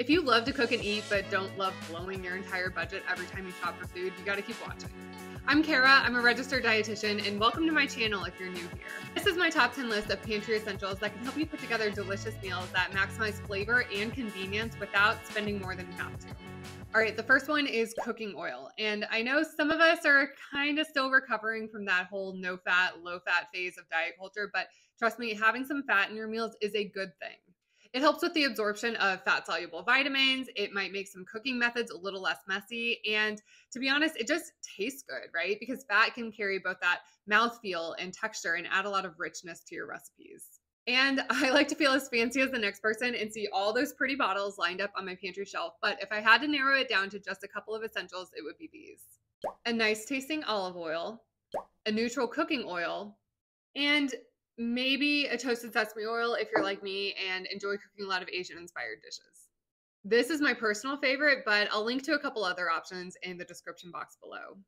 If you love to cook and eat but don't love blowing your entire budget every time you shop for food, you gotta keep watching. I'm Cara, I'm a registered dietitian, and welcome to my channel if you're new here. This is my top 10 list of pantry essentials that can help you put together delicious meals that maximize flavor and convenience without spending more than you have to. All right, the first one is cooking oil. And I know some of us are kind of still recovering from that whole no fat, low fat phase of diet culture, but trust me, having some fat in your meals is a good thing. It helps with the absorption of fat soluble vitamins. It might make some cooking methods a little less messy. And to be honest, it just tastes good, right? Because fat can carry both that mouthfeel and texture and add a lot of richness to your recipes. And I like to feel as fancy as the next person and see all those pretty bottles lined up on my pantry shelf. But if I had to narrow it down to just a couple of essentials, it would be these a nice tasting olive oil, a neutral cooking oil, and maybe a toasted sesame oil if you're like me and enjoy cooking a lot of Asian inspired dishes. This is my personal favorite, but I'll link to a couple other options in the description box below.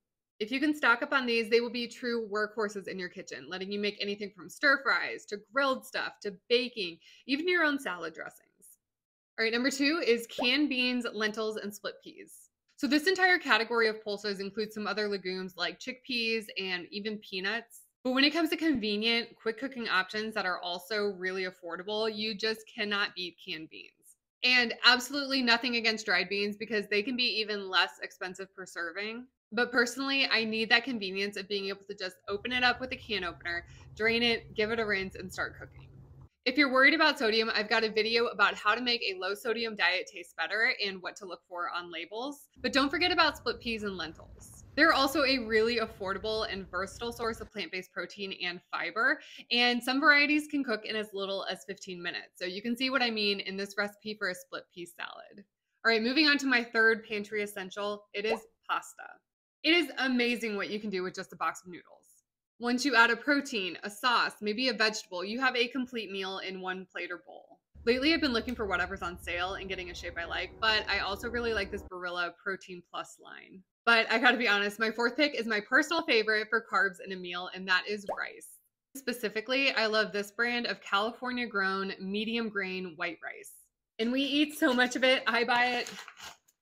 If you can stock up on these, they will be true workhorses in your kitchen, letting you make anything from stir fries to grilled stuff to baking, even your own salad dressings. All right, number two is canned beans, lentils, and split peas. So, this entire category of pulses includes some other legumes like chickpeas and even peanuts. But when it comes to convenient, quick cooking options that are also really affordable, you just cannot beat canned beans. And absolutely nothing against dried beans because they can be even less expensive per serving. But personally, I need that convenience of being able to just open it up with a can opener, drain it, give it a rinse, and start cooking. If you're worried about sodium, I've got a video about how to make a low sodium diet taste better and what to look for on labels. But don't forget about split peas and lentils. They're also a really affordable and versatile source of plant based protein and fiber. And some varieties can cook in as little as 15 minutes. So you can see what I mean in this recipe for a split pea salad. All right, moving on to my third pantry essential it is pasta. It is amazing what you can do with just a box of noodles. Once you add a protein, a sauce, maybe a vegetable, you have a complete meal in one plate or bowl. Lately, I've been looking for whatever's on sale and getting a shape I like, but I also really like this Barilla Protein Plus line. But I gotta be honest, my fourth pick is my personal favorite for carbs in a meal, and that is rice. Specifically, I love this brand of California grown medium grain white rice. And we eat so much of it, I buy it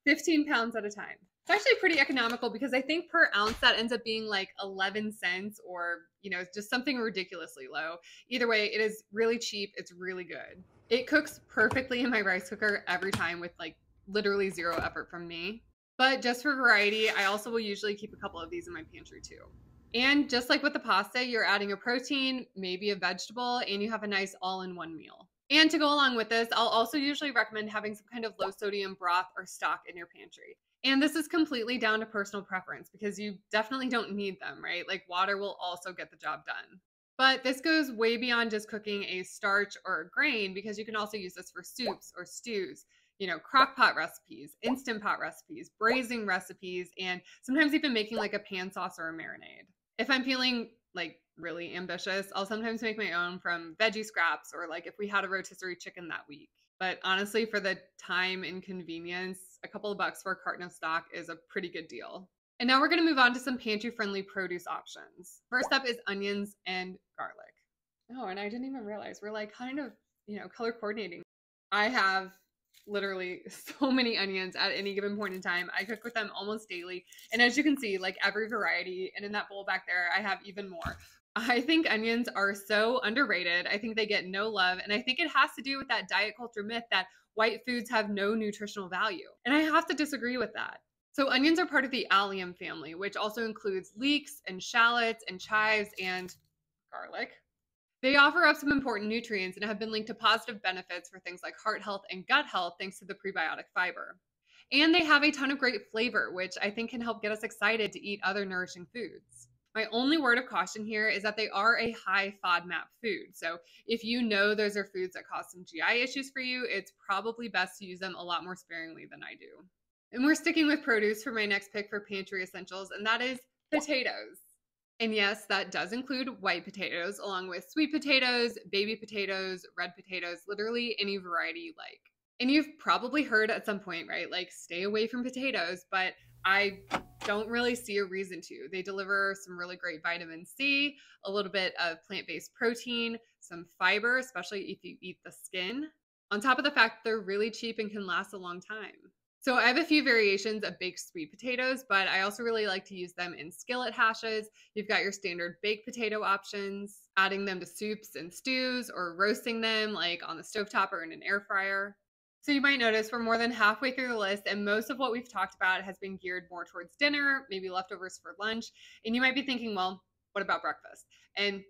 15 pounds at a time. It's actually pretty economical because I think per ounce that ends up being like 11 cents or, you know, just something ridiculously low. Either way, it is really cheap. It's really good. It cooks perfectly in my rice cooker every time with like literally zero effort from me. But just for variety, I also will usually keep a couple of these in my pantry too. And just like with the pasta, you're adding a protein, maybe a vegetable, and you have a nice all in one meal. And to go along with this, I'll also usually recommend having some kind of low sodium broth or stock in your pantry. And this is completely down to personal preference because you definitely don't need them, right? Like water will also get the job done. But this goes way beyond just cooking a starch or a grain because you can also use this for soups or stews you know, crock pot recipes, instant pot recipes, braising recipes, and sometimes even making like a pan sauce or a marinade. If I'm feeling like really ambitious, I'll sometimes make my own from veggie scraps or like if we had a rotisserie chicken that week. But honestly, for the time and convenience, a couple of bucks for a carton of stock is a pretty good deal. And now we're going to move on to some pantry friendly produce options. First up is onions and garlic. Oh, and I didn't even realize we're like kind of, you know, color coordinating. I have literally so many onions at any given point in time. I cook with them almost daily. And as you can see, like every variety, and in that bowl back there, I have even more. I think onions are so underrated. I think they get no love. And I think it has to do with that diet culture myth that white foods have no nutritional value. And I have to disagree with that. So, onions are part of the allium family, which also includes leeks and shallots and chives and garlic. They offer up some important nutrients and have been linked to positive benefits for things like heart health and gut health thanks to the prebiotic fiber. And they have a ton of great flavor, which I think can help get us excited to eat other nourishing foods. My only word of caution here is that they are a high FODMAP food. So if you know those are foods that cause some GI issues for you, it's probably best to use them a lot more sparingly than I do. And we're sticking with produce for my next pick for pantry essentials, and that is potatoes. And yes, that does include white potatoes, along with sweet potatoes, baby potatoes, red potatoes, literally any variety you like. And you've probably heard at some point, right? Like, stay away from potatoes, but I don't really see a reason to. They deliver some really great vitamin C, a little bit of plant based protein, some fiber, especially if you eat the skin. on top of the fact they're really cheap and can last a long time. So I have a few variations of baked sweet potatoes, but I also really like to use them in skillet hashes. You've got your standard baked potato options, adding them to soups and stews, or roasting them like on the stovetop or in an air fryer. So you might notice we're more than halfway through the list, and most of what we've talked about has been geared more towards dinner, maybe leftovers for lunch. And you might be thinking, well, what about breakfast? And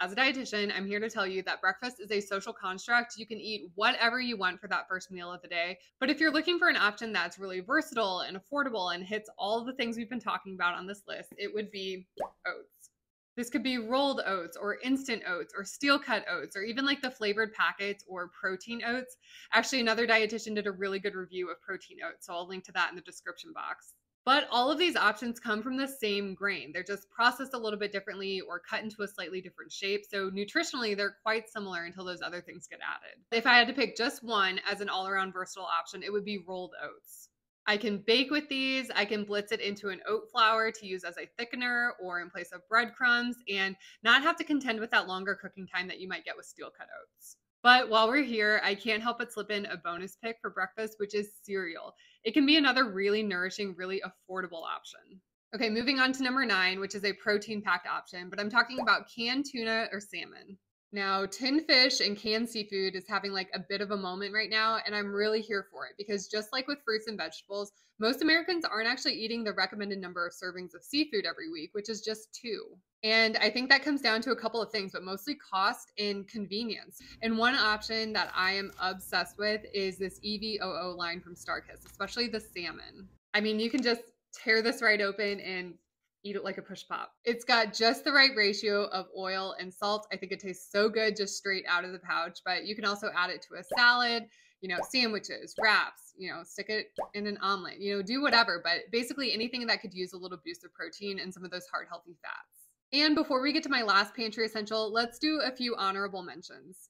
as a dietitian, I'm here to tell you that breakfast is a social construct. You can eat whatever you want for that first meal of the day. But if you're looking for an option that's really versatile and affordable and hits all the things we've been talking about on this list, it would be oats. This could be rolled oats or instant oats or steel cut oats or even like the flavored packets or protein oats. Actually, another dietitian did a really good review of protein oats, so I'll link to that in the description box. But all of these options come from the same grain. They're just processed a little bit differently or cut into a slightly different shape. So nutritionally, they're quite similar until those other things get added. If I had to pick just one as an all around versatile option, it would be rolled oats. I can bake with these. I can blitz it into an oat flour to use as a thickener or in place of breadcrumbs and not have to contend with that longer cooking time that you might get with steel cut oats. But while we're here, I can't help but slip in a bonus pick for breakfast, which is cereal. It can be another really nourishing, really affordable option. Okay, moving on to number nine, which is a protein packed option, but I'm talking about canned tuna or salmon. Now, tinned fish and canned seafood is having like a bit of a moment right now, and I'm really here for it because just like with fruits and vegetables, most Americans aren't actually eating the recommended number of servings of seafood every week, which is just two. And I think that comes down to a couple of things, but mostly cost and convenience. And one option that I am obsessed with is this EVOO line from Starkist, especially the salmon. I mean, you can just tear this right open and eat it like a push pop. It's got just the right ratio of oil and salt. I think it tastes so good just straight out of the pouch, but you can also add it to a salad, you know, sandwiches, wraps, you know, stick it in an omelet, you know, do whatever, but basically anything that could use a little boost of protein and some of those heart healthy fats. And before we get to my last pantry essential, let's do a few honorable mentions.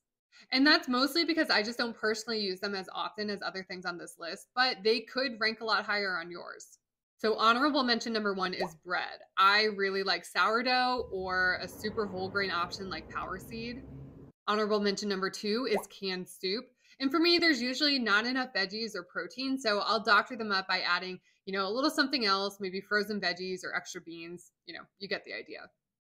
And that's mostly because I just don't personally use them as often as other things on this list, but they could rank a lot higher on yours. So, honorable mention number one is bread. I really like sourdough or a super whole grain option like Power Seed. Honorable mention number two is canned soup. And for me, there's usually not enough veggies or protein, so I'll doctor them up by adding, you know, a little something else, maybe frozen veggies or extra beans. You know, you get the idea.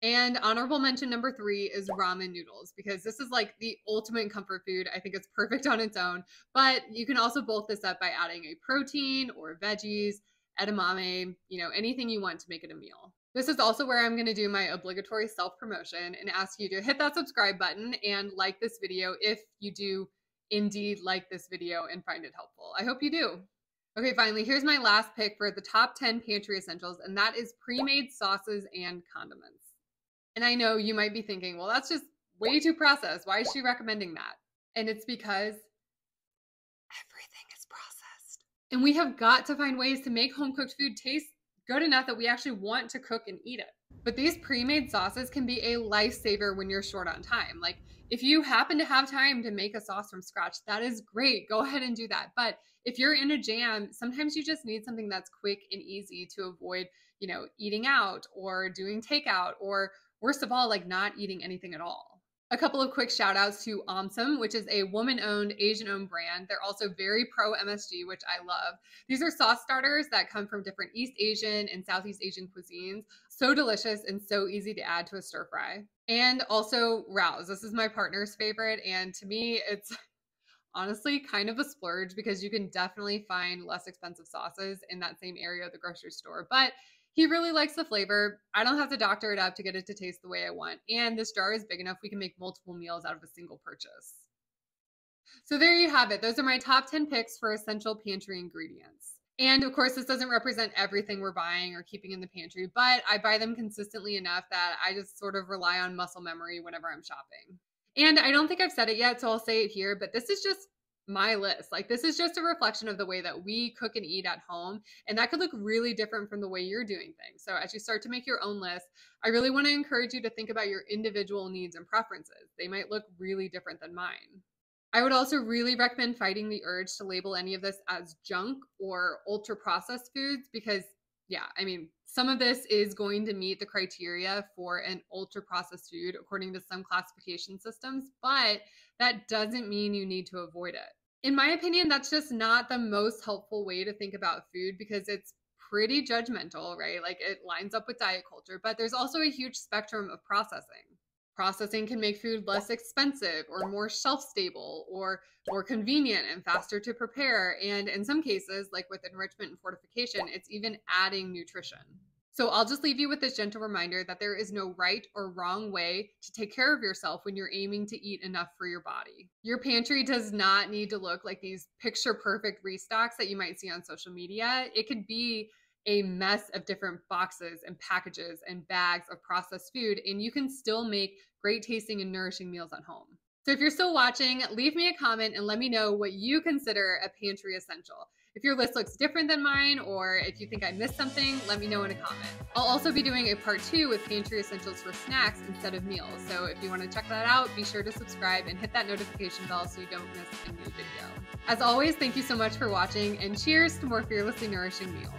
And honorable mention number three is ramen noodles because this is like the ultimate comfort food. I think it's perfect on its own, but you can also bulk this up by adding a protein or veggies edamame, you know, anything you want to make it a meal. This is also where I'm going to do my obligatory self promotion and ask you to hit that subscribe button and like this video if you do indeed like this video and find it helpful. I hope you do. Okay, finally, here's my last pick for the top 10 pantry essentials, and that is pre made sauces and condiments. And I know you might be thinking, well, that's just way too processed. Why is she recommending that? And it's because everything is and we have got to find ways to make home cooked food taste good enough that we actually want to cook and eat it. But these pre made sauces can be a lifesaver when you're short on time. Like, if you happen to have time to make a sauce from scratch, that is great. Go ahead and do that. But if you're in a jam, sometimes you just need something that's quick and easy to avoid, you know, eating out or doing takeout or worst of all, like not eating anything at all. A couple of quick shout outs to Omsom, which is a woman owned, Asian owned brand. They're also very pro MSG, which I love. These are sauce starters that come from different East Asian and Southeast Asian cuisines. So delicious and so easy to add to a stir fry. And also Rao's. This is my partner's favorite. And to me, it's honestly kind of a splurge because you can definitely find less expensive sauces in that same area of the grocery store. But he really likes the flavor. I don't have to doctor it up to get it to taste the way I want. And this jar is big enough we can make multiple meals out of a single purchase. So there you have it. Those are my top 10 picks for essential pantry ingredients. And of course, this doesn't represent everything we're buying or keeping in the pantry, but I buy them consistently enough that I just sort of rely on muscle memory whenever I'm shopping. And I don't think I've said it yet, so I'll say it here, but this is just my list. Like this is just a reflection of the way that we cook and eat at home. And that could look really different from the way you're doing things. So as you start to make your own list, I really want to encourage you to think about your individual needs and preferences. They might look really different than mine. I would also really recommend fighting the urge to label any of this as junk or ultra processed foods because yeah, I mean, some of this is going to meet the criteria for an ultra processed food according to some classification systems, but that doesn't mean you need to avoid it. In my opinion, that's just not the most helpful way to think about food because it's pretty judgmental, right? Like it lines up with diet culture, but there's also a huge spectrum of processing. Processing can make food less expensive or more shelf stable or more convenient and faster to prepare. And in some cases, like with enrichment and fortification, it's even adding nutrition. So I'll just leave you with this gentle reminder that there is no right or wrong way to take care of yourself when you're aiming to eat enough for your body. Your pantry does not need to look like these picture perfect restocks that you might see on social media. It could be a mess of different boxes and packages and bags of processed food, and you can still make great tasting and nourishing meals at home. So if you're still watching, leave me a comment and let me know what you consider a pantry essential. If your list looks different than mine, or if you think I missed something, let me know in a comment. I'll also be doing a part two with pantry essentials for snacks instead of meals. So if you want to check that out, be sure to subscribe and hit that notification bell so you don't miss a new video. As always, thank you so much for watching and cheers to more fearlessly nourishing meals.